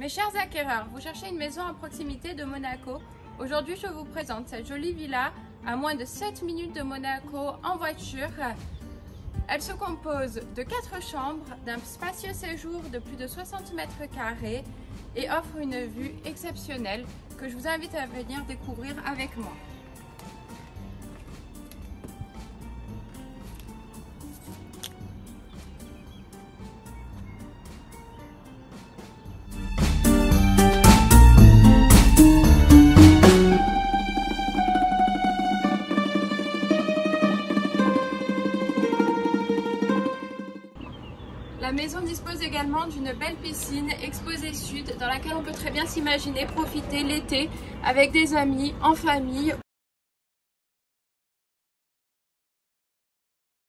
Mes chers acquéreurs, vous cherchez une maison à proximité de Monaco. Aujourd'hui, je vous présente cette jolie villa à moins de 7 minutes de Monaco en voiture. Elle se compose de 4 chambres, d'un spacieux séjour de plus de 60 mètres carrés et offre une vue exceptionnelle que je vous invite à venir découvrir avec moi. La maison dispose également d'une belle piscine exposée sud dans laquelle on peut très bien s'imaginer profiter l'été avec des amis, en famille